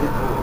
Yeah.